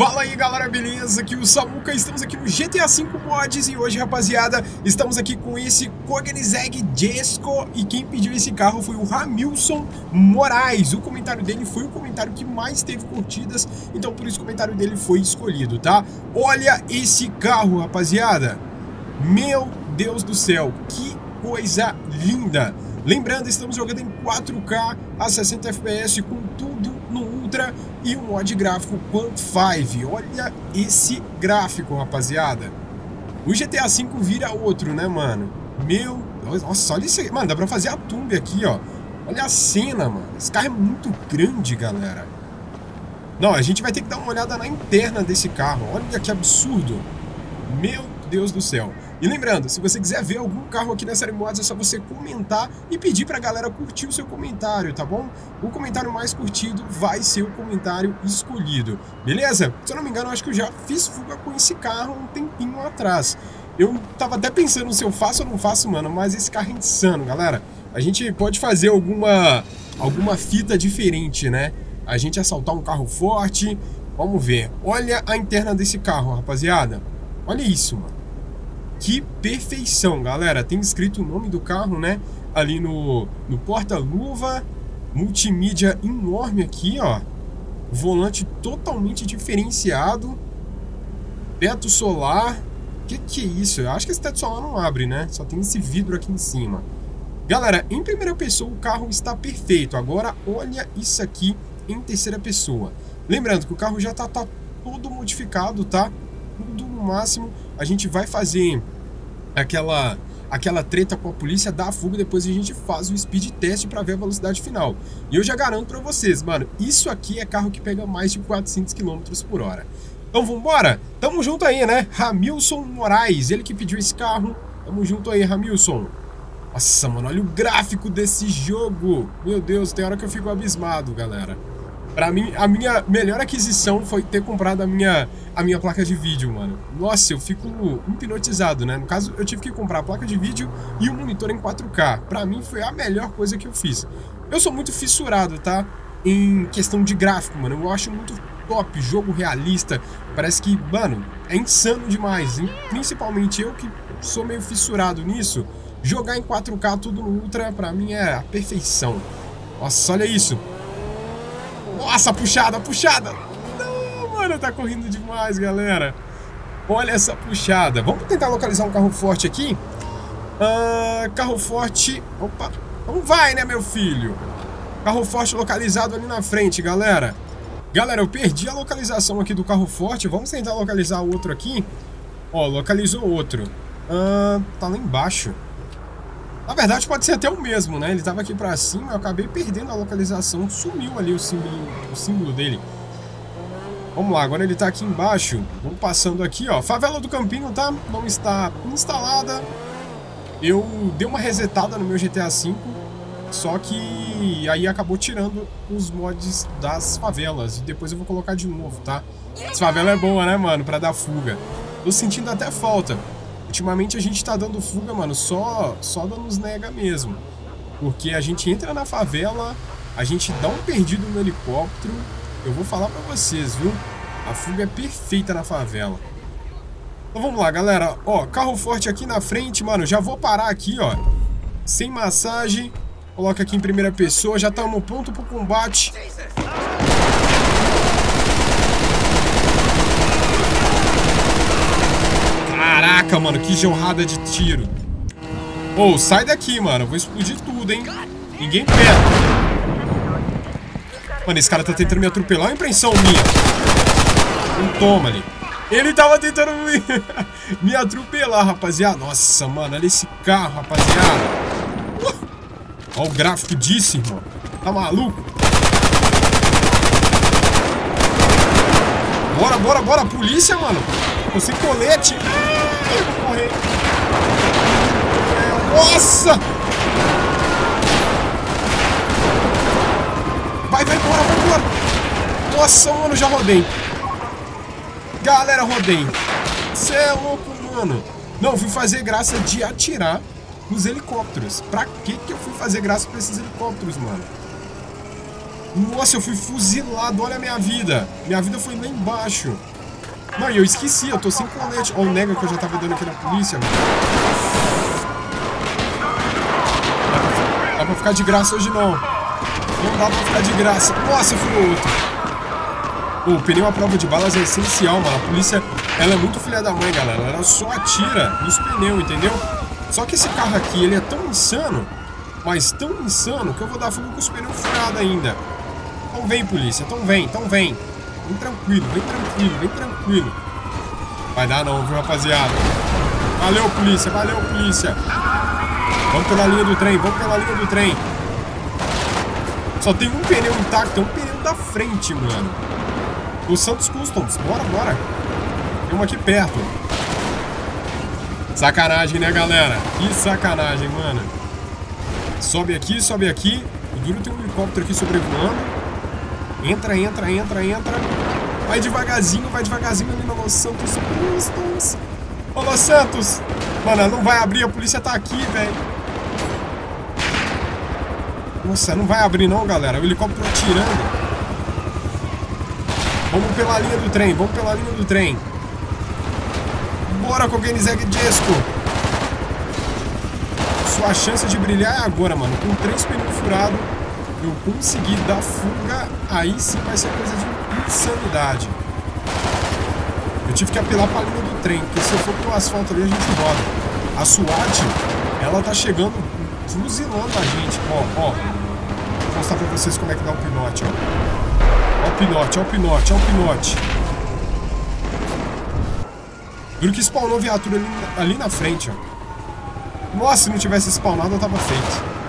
Fala aí galera, beleza? Aqui o Samuca, estamos aqui no GTA V Mods e hoje, rapaziada, estamos aqui com esse Koenigsegg Jesco e quem pediu esse carro foi o Ramilson Moraes. O comentário dele foi o comentário que mais teve curtidas, então por isso o comentário dele foi escolhido, tá? Olha esse carro, rapaziada! Meu Deus do céu, que coisa linda! Lembrando, estamos jogando em 4K a 60 FPS com tudo no Ultra e o mod gráfico Quant 5. Olha esse gráfico, rapaziada. O GTA V vira outro, né, mano? Meu... Nossa, olha isso aí. Mano, dá pra fazer a tumba aqui, ó. Olha a cena, mano. Esse carro é muito grande, galera. Não, a gente vai ter que dar uma olhada na interna desse carro. Olha que absurdo. Meu Deus do céu. E lembrando, se você quiser ver algum carro aqui na série Mods, é só você comentar e pedir pra galera curtir o seu comentário, tá bom? O comentário mais curtido vai ser o comentário escolhido, beleza? Se eu não me engano, acho que eu já fiz fuga com esse carro um tempinho atrás. Eu tava até pensando se eu faço ou não faço, mano, mas esse carro é insano, galera. A gente pode fazer alguma, alguma fita diferente, né? A gente assaltar um carro forte, vamos ver. Olha a interna desse carro, rapaziada. Olha isso, mano. Que perfeição, galera. Tem escrito o nome do carro, né? Ali no, no porta-luva. Multimídia enorme aqui, ó. Volante totalmente diferenciado. Teto solar. Que que é isso? Eu acho que esse teto solar não abre, né? Só tem esse vidro aqui em cima. Galera, em primeira pessoa o carro está perfeito. Agora olha isso aqui em terceira pessoa. Lembrando que o carro já está tá todo modificado, tá? Tudo no máximo a gente vai fazer aquela aquela treta com a polícia, dá a fuga, depois a gente faz o speed test para ver a velocidade final. E eu já garanto para vocês, mano, isso aqui é carro que pega mais de 400 km por hora. Então vambora? Tamo junto aí, né? Ramilson Moraes, ele que pediu esse carro. Tamo junto aí, Ramilson. Nossa, mano, olha o gráfico desse jogo. Meu Deus, tem hora que eu fico abismado, galera. Pra mim, a minha melhor aquisição foi ter comprado a minha, a minha placa de vídeo, mano. Nossa, eu fico hipnotizado, né? No caso, eu tive que comprar a placa de vídeo e o monitor em 4K. Pra mim, foi a melhor coisa que eu fiz. Eu sou muito fissurado, tá? Em questão de gráfico, mano. Eu acho muito top, jogo realista. Parece que, mano, é insano demais. Principalmente eu que sou meio fissurado nisso. Jogar em 4K tudo no Ultra, pra mim, é a perfeição. Nossa, olha isso. Nossa, puxada, puxada. Não, mano, tá correndo demais, galera. Olha essa puxada. Vamos tentar localizar um carro forte aqui? Uh, carro forte... Opa, não vai, né, meu filho? Carro forte localizado ali na frente, galera. Galera, eu perdi a localização aqui do carro forte. Vamos tentar localizar outro aqui. Ó, localizou outro. Uh, tá lá embaixo. Na verdade, pode ser até o mesmo, né? Ele estava aqui para cima, eu acabei perdendo a localização, sumiu ali o símbolo, o símbolo dele. Vamos lá, agora ele está aqui embaixo. Vamos passando aqui, ó. Favela do Campinho, tá? Não está instalada. Eu dei uma resetada no meu GTA V, só que aí acabou tirando os mods das favelas. E depois eu vou colocar de novo, tá? Essa favela é boa, né, mano? Pra dar fuga. Tô sentindo até falta. Ultimamente a gente tá dando fuga, mano, só, só dando nega mesmo. Porque a gente entra na favela, a gente dá um perdido no helicóptero. Eu vou falar pra vocês, viu? A fuga é perfeita na favela. Então vamos lá, galera. Ó, carro forte aqui na frente, mano. Já vou parar aqui, ó. Sem massagem. Coloca aqui em primeira pessoa. Já estamos pronto pro combate. Caraca, mano, que jorrada de tiro. Ô, oh, sai daqui, mano. Eu vou explodir tudo, hein? Ninguém perto. Mano, esse cara tá tentando me atropelar. Olha a impressão minha. Um toma ali. Ele tava tentando me, me atropelar, rapaziada. Nossa, mano, olha esse carro, rapaziada. Uh! Olha o gráfico disso, irmão. Tá maluco? Bora, bora, bora. Polícia, mano. Tô sem colete. Ah, vou morrer. Nossa! Vai, vai embora, vai embora. Nossa, mano, já rodei. Galera, rodei. Você é louco, mano. Não, fui fazer graça de atirar nos helicópteros. Pra que que eu fui fazer graça pra esses helicópteros, mano? Nossa, eu fui fuzilado. Olha a minha vida. Minha vida foi lá embaixo. E eu esqueci, eu tô sem colete. Olha o nega que eu já tava dando aqui na polícia, mano. Dá pra ficar de graça hoje não. Não dá pra ficar de graça. Nossa, furou outro. O pneu à prova de balas é essencial, mano. A polícia, ela é muito filha da mãe, galera. Ela só atira nos pneus, entendeu? Só que esse carro aqui, ele é tão insano, mas tão insano, que eu vou dar fogo com os pneus furados ainda. Então vem, polícia. Então vem, então vem. Vem tranquilo, vem tranquilo, vem tranquilo. Vai dar não, viu, rapaziada? Valeu, polícia, valeu, polícia. Vamos pela linha do trem, vamos pela linha do trem. Só tem um pneu intacto, é um pneu da frente, mano. O Santos Customs, bora, bora. Tem uma aqui perto. Sacanagem, né, galera? Que sacanagem, mano. Sobe aqui, sobe aqui. O Duro tem um helicóptero aqui sobrevoando. Entra, entra, entra, entra. Vai devagarzinho, vai devagarzinho ali no Los Santos Customs. Ô, Los Santos. Mano, não vai abrir, a polícia tá aqui, velho. Nossa, não vai abrir não, galera. O helicóptero atirando. Vamos pela linha do trem, vamos pela linha do trem. Bora, Kogenizeg Jesco. Sua chance de brilhar é agora, mano. Com três pneus furados, eu consegui dar fuga. Aí sim vai ser coisa de insanidade. Eu tive que apelar pra linha do trem, porque se eu for pro asfalto ali, a gente roda. A SWAT, ela tá chegando fuzilando a gente. Ó, ó. Vou mostrar pra vocês como é que dá o pinote, ó. Ó o pinote, ó o pinote, ó o pinote. Duro que spawnou viatura ali, ali na frente, ó. Nossa, se não tivesse spawnado, eu tava feito.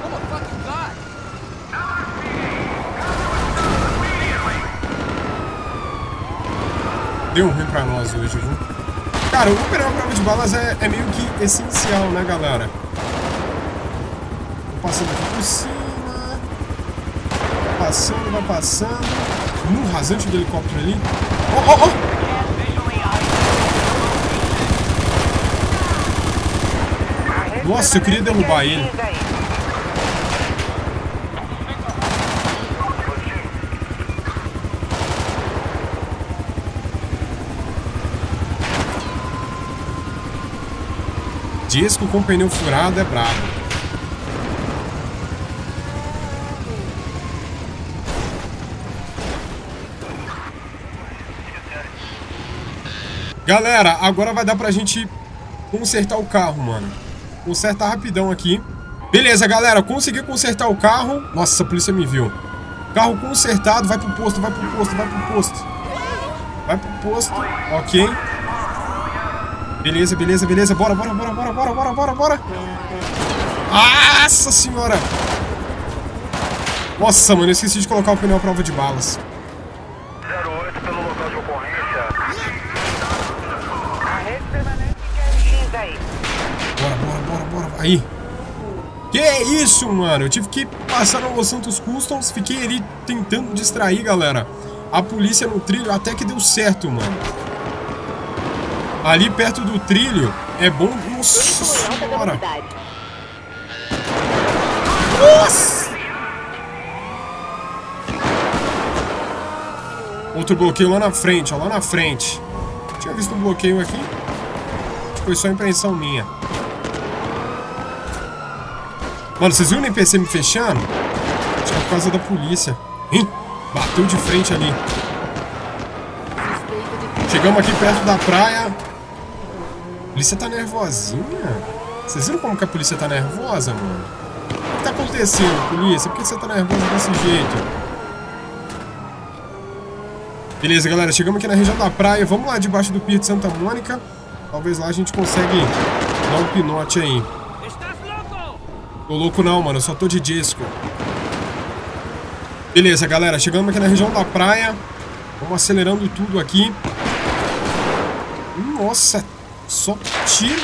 Deu ruim pra nós hoje, viu? Cara, o operar a prova de balas é, é meio que essencial, né, galera? passando aqui por cima. Vai passando, vai passando. No rasante do helicóptero ali. Oh, oh, oh! Nossa, eu queria derrubar ele. Disco com pneu furado é brabo. Galera, agora vai dar pra gente consertar o carro, mano. Consertar rapidão aqui. Beleza, galera, consegui consertar o carro. Nossa, a polícia me viu. Carro consertado, vai pro posto, vai pro posto, vai pro posto. Vai pro posto, ok. Beleza, beleza, beleza. Bora, bora, bora, bora, bora, bora, bora, bora. Nossa senhora. Nossa, mano, eu esqueci de colocar o pneu à prova de balas. Aí. Que isso, mano? Eu tive que passar no Los Santos Customs, fiquei ali tentando distrair, galera. A polícia no trilho até que deu certo, mano. Ali perto do trilho é bom... Nossa senhora. Nossa! Outro bloqueio lá na frente, ó, lá na frente. Tinha visto um bloqueio aqui. Foi só impressão minha. Mano, vocês viram o NPC me fechando? Acho que é por causa da polícia. Hein? Bateu de frente ali. Chegamos aqui perto da praia. A polícia tá nervosinha? Vocês viram como que a polícia tá nervosa, mano? O que tá acontecendo, polícia? Por que você tá nervosa desse jeito? Beleza, galera. Chegamos aqui na região da praia. Vamos lá debaixo do Pier de Santa Mônica. Talvez lá a gente consegue dar um pinote aí. Tô louco não, mano. Eu só tô de disco. Beleza, galera. Chegamos aqui na região da praia. Vamos acelerando tudo aqui. Nossa. Só tiro.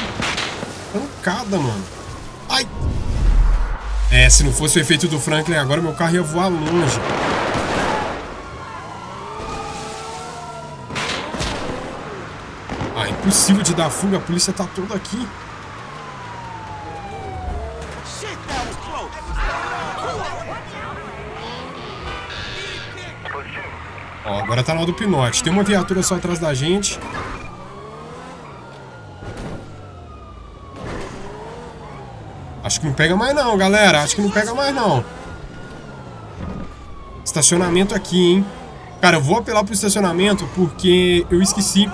Pancada, mano. Ai. É, se não fosse o efeito do Franklin agora, meu carro ia voar longe. Ah, impossível de dar fuga. A polícia tá toda aqui. Ó, agora tá na hora do pinote. Tem uma viatura só atrás da gente. Acho que não pega mais não, galera. Acho que não pega mais não. Estacionamento aqui, hein? Cara, eu vou apelar pro estacionamento porque eu esqueci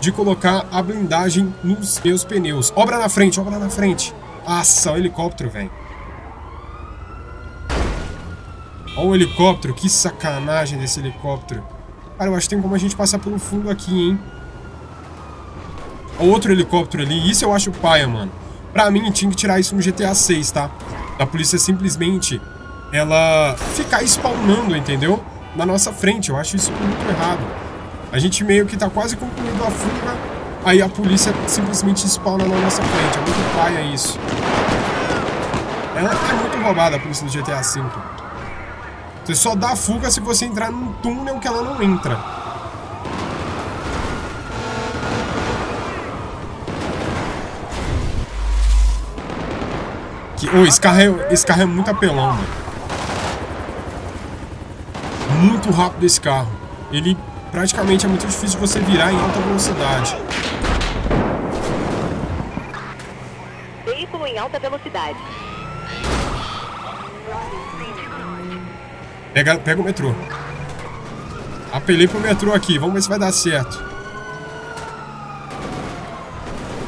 de colocar a blindagem nos meus pneus. Obra na frente, obra na frente. Nossa, o helicóptero, velho. Olha o helicóptero, que sacanagem desse helicóptero. Cara, eu acho que tem como a gente passar pelo fundo aqui, hein? Outro helicóptero ali, isso eu acho paia, mano. Pra mim, tinha que tirar isso no GTA 6, tá? Da polícia simplesmente, ela ficar spawnando, entendeu? Na nossa frente, eu acho isso muito errado. A gente meio que tá quase concluindo a fuga, aí a polícia simplesmente spawna na nossa frente. É muito paia isso. Ela é muito roubada a polícia do GTA V. Você só dá fuga se você entrar num túnel que ela não entra. Que, oh, esse, carro é, esse carro é muito apelão, mano. Muito rápido esse carro. Ele praticamente é muito difícil você virar em alta velocidade. Veículo em alta velocidade. Pega, pega o metrô. Apelei pro metrô aqui, vamos ver se vai dar certo.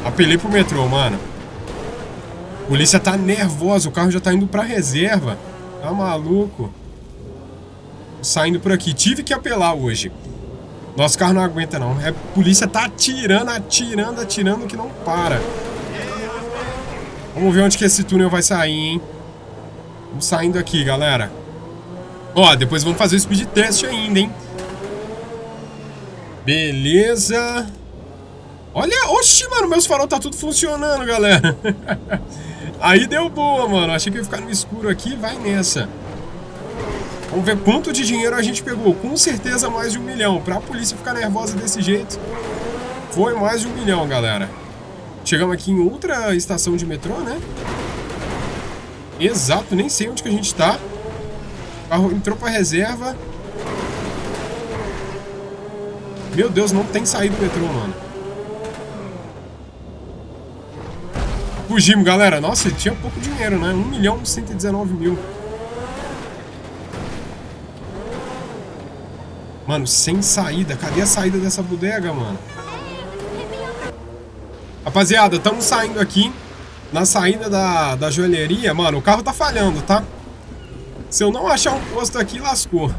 Apelei pro metrô, mano. Polícia tá nervosa, o carro já tá indo pra reserva. Tá maluco? Saindo por aqui. Tive que apelar hoje. Nosso carro não aguenta, não. É, a polícia tá atirando, atirando, atirando que não para. Vamos ver onde que esse túnel vai sair, hein? Vamos saindo aqui, galera. Ó, depois vamos fazer o speed test ainda, hein? Beleza. Olha, oxi, mano, meus farol tá tudo funcionando, galera. Aí deu boa, mano. Achei que ia ficar no escuro aqui, vai nessa. Vamos ver quanto de dinheiro a gente pegou. Com certeza mais de um milhão. Pra polícia ficar nervosa desse jeito, foi mais de um milhão, galera. Chegamos aqui em outra estação de metrô, né? Exato, nem sei onde que a gente tá. Entrou pra reserva. Meu Deus, não tem saído do metrô, mano. Fugimos, galera. Nossa, tinha pouco dinheiro, né? 1 milhão e 119 mil. Mano, sem saída. Cadê a saída dessa bodega, mano? Rapaziada, estamos saindo aqui na saída da, da joalheria. Mano, o carro tá falhando, tá? Se eu não achar um posto aqui, lascou.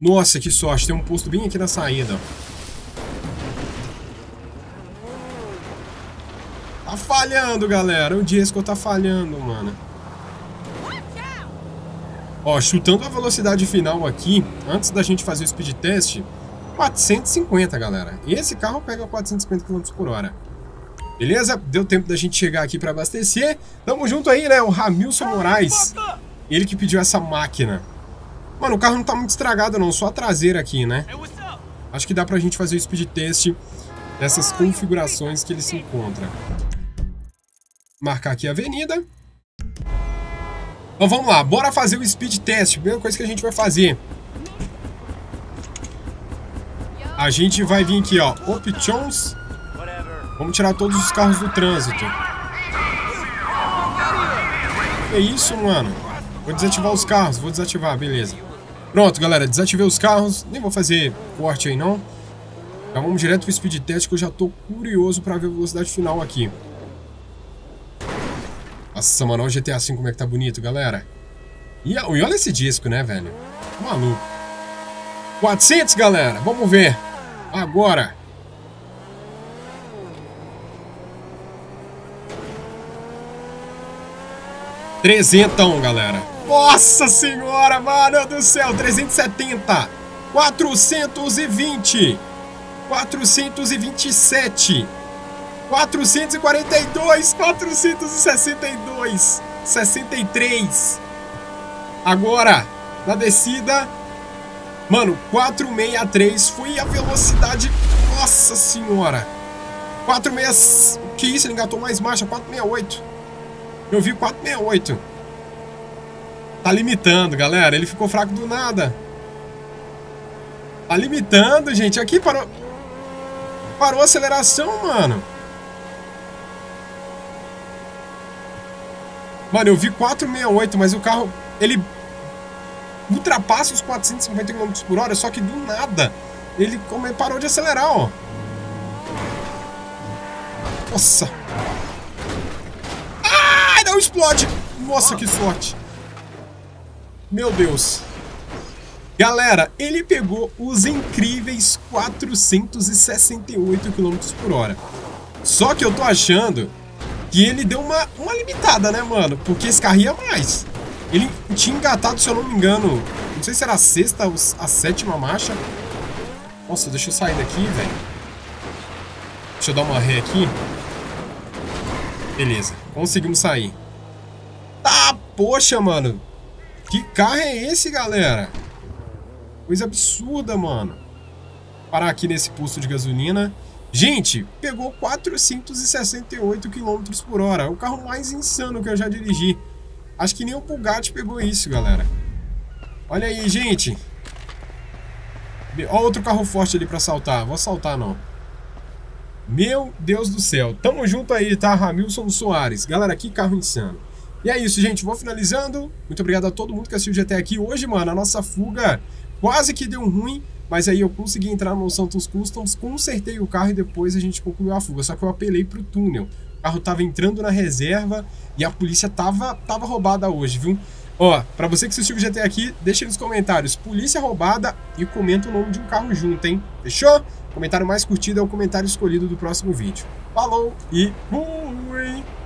Nossa, que sorte. Tem um posto bem aqui na saída. Tá falhando, galera. O Jesco tá falhando, mano. Ó, chutando a velocidade final aqui, antes da gente fazer o speed test, 450, galera. Esse carro pega 450 km por hora. Beleza? Deu tempo da gente chegar aqui para abastecer. Tamo junto aí, né? O Ramilson Moraes. Ele que pediu essa máquina. Mano, o carro não tá muito estragado não, só a traseira aqui, né? Acho que dá pra gente fazer o speed test dessas configurações que ele se encontra. Marcar aqui a avenida. Então vamos lá, bora fazer o speed test. Primeira coisa que a gente vai fazer. A gente vai vir aqui, ó, options. Vamos tirar todos os carros do trânsito. Que isso, mano? Vou desativar os carros, vou desativar, beleza. Pronto, galera, desativei os carros. Nem vou fazer corte aí, não. Já vamos direto pro speed test, que eu já tô curioso pra ver a velocidade final aqui. Nossa, mano, olha o GTA V como é que tá bonito, galera. E, e olha esse disco, né, velho? Maluco. 400, galera. Vamos ver. Agora. Trezentão, galera. Nossa senhora, mano do céu. 370. 420. 427. 442, 462, 63. Agora, na descida, mano, 463 foi a velocidade, nossa senhora. 46, que isso, ele engatou mais marcha, 468. Eu vi 468. Tá limitando, galera, ele ficou fraco do nada. Tá limitando, gente, aqui parou... Parou a aceleração, mano. Mano, eu vi 468, mas o carro, ele ultrapassa os 450 km por hora, só que do nada ele parou de acelerar, ó. Nossa. Ai, não explode. Nossa, que sorte. Meu Deus. Galera, ele pegou os incríveis 468 km por hora. Só que eu tô achando que ele deu uma, uma limitada, né, mano? Porque esse carro ia mais. Ele tinha engatado, se eu não me engano, não sei se era a sexta ou a sétima marcha. Nossa, deixa eu sair daqui, velho. Deixa eu dar uma ré aqui. Beleza, conseguimos sair. Tá, poxa, mano. Que carro é esse, galera? Coisa absurda, mano. Parar aqui nesse posto de gasolina. Gente, pegou 468 km por hora. O carro mais insano que eu já dirigi. Acho que nem o Bugatti pegou isso, galera. Olha aí, gente. Olha outro carro forte ali pra saltar. Vou saltar, não. Meu Deus do céu. Tamo junto aí, tá? Ramilson Soares. Galera, que carro insano. E é isso, gente. Vou finalizando. Muito obrigado a todo mundo que assistiu até aqui. Hoje, mano, a nossa fuga quase que deu ruim. Mas aí eu consegui entrar no Santos Customs, consertei o carro e depois a gente concluiu a fuga. Só que eu apelei pro túnel. O carro tava entrando na reserva e a polícia tava, tava roubada hoje, viu? Ó, pra você que assistiu o GT aqui, deixa nos comentários polícia roubada e comenta o nome de um carro junto, hein? Fechou? O comentário mais curtido é o comentário escolhido do próximo vídeo. Falou e fui!